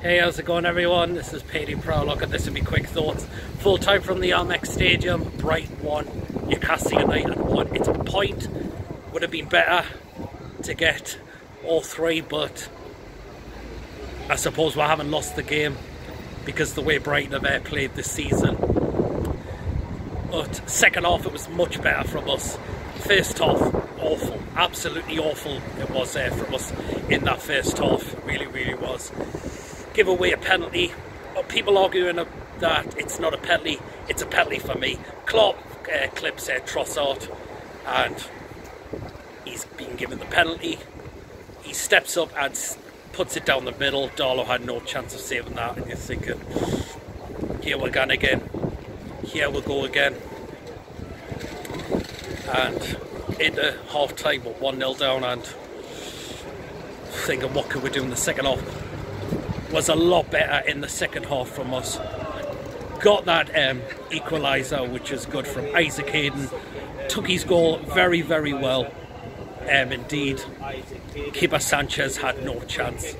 Hey, how's it going everyone? This is PD Proudlock at this and be quick thoughts. Full time from the Amex Stadium, Brighton 1, Newcastle United 1. It's a point. Would have been better to get all three, but I suppose we haven't lost the game because the way Brighton have uh, played this season. But second half it was much better from us. First half, awful. Absolutely awful it was uh, from us in that first half. Really, really was give away a penalty. People arguing that it's not a penalty, it's a penalty for me. Clark uh, clips uh, Trossard and he's been given the penalty. He steps up and puts it down the middle. Darlow had no chance of saving that and you're thinking, here we're going again. Here we go again. And into half time, we're 1 0 down and thinking, what can we do in the second half? Was a lot better in the second half from us. Got that um, equaliser, which is good from Isaac Hayden. Took his goal very, very well. Um, indeed, keeper Sanchez had no chance.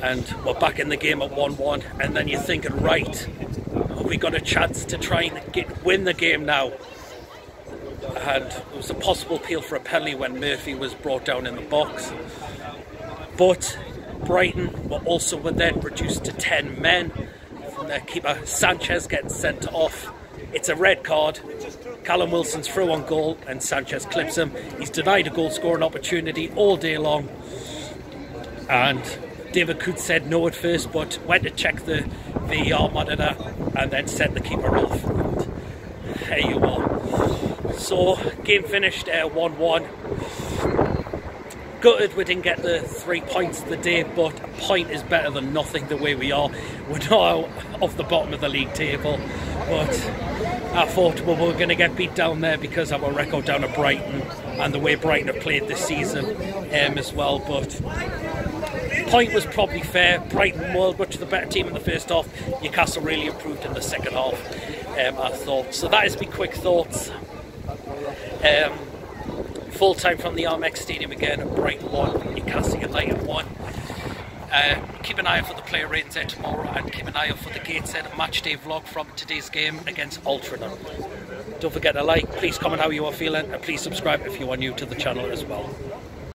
And we're back in the game at 1 1. And then you're thinking, right, have we got a chance to try and get, win the game now? And it was a possible appeal for a penalty when Murphy was brought down in the box. But Brighton were also were then reduced to 10 men from their keeper Sanchez getting sent off. It's a red card. Callum Wilson's through on goal and Sanchez clips him. He's denied a goal scoring opportunity all day long. And David Coote said no at first, but went to check the VAR monitor and then sent the keeper off. And there you are. So, game finished 1 uh, 1 gutted we didn't get the three points of the day, but a point is better than nothing the way we are. We're now off the bottom of the league table, but I thought well, we were going to get beat down there because of our record down at Brighton and the way Brighton have played this season um, as well. But point was probably fair. Brighton were much the better team in the first half. Newcastle really improved in the second half, um, I thought. So that is my quick thoughts. Um, full time from the Amex Stadium again at Brighton 1, Newcastle United 1. Uh, keep an eye out for the player ratings there tomorrow and keep an eye out for the Gateshead match day vlog from today's game against Altrincham. Don't forget to like, please comment how you are feeling and please subscribe if you are new to the channel as well.